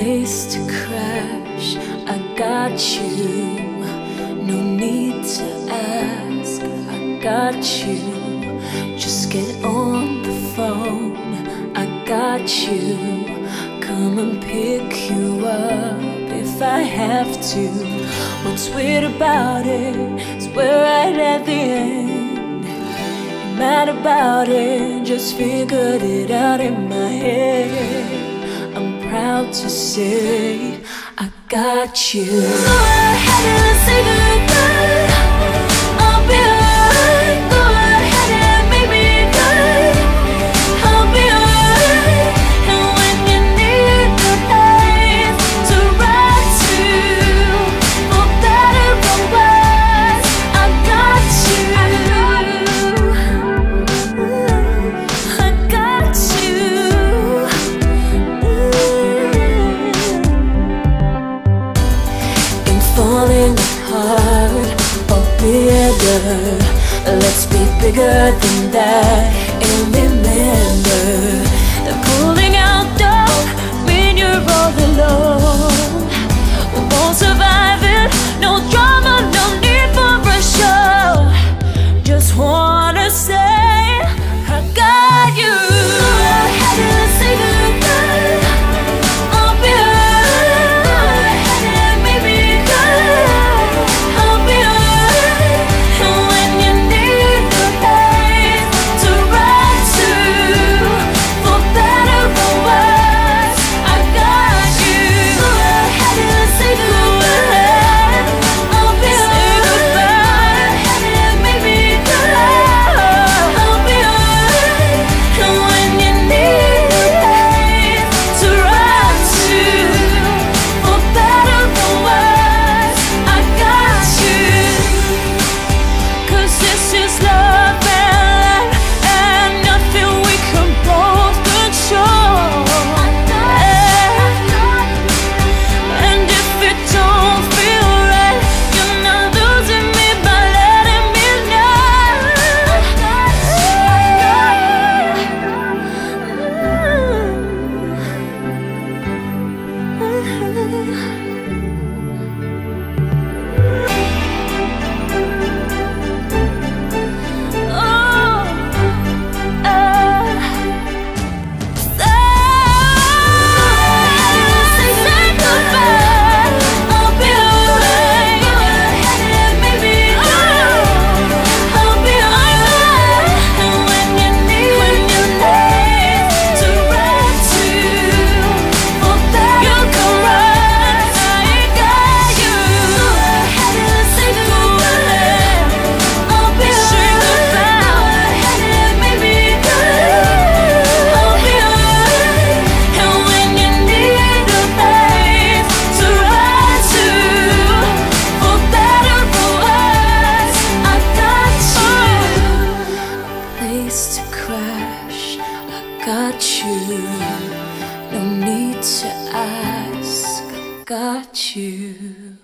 place to crash. I got you. No need to ask. I got you. Just get on the phone. I got you. Come and pick you up if I have to. What's weird about it is we're right at the end. Mad about it, just figured it out in my head to say I got you. Let's be bigger than that. And remember to ask. I got you.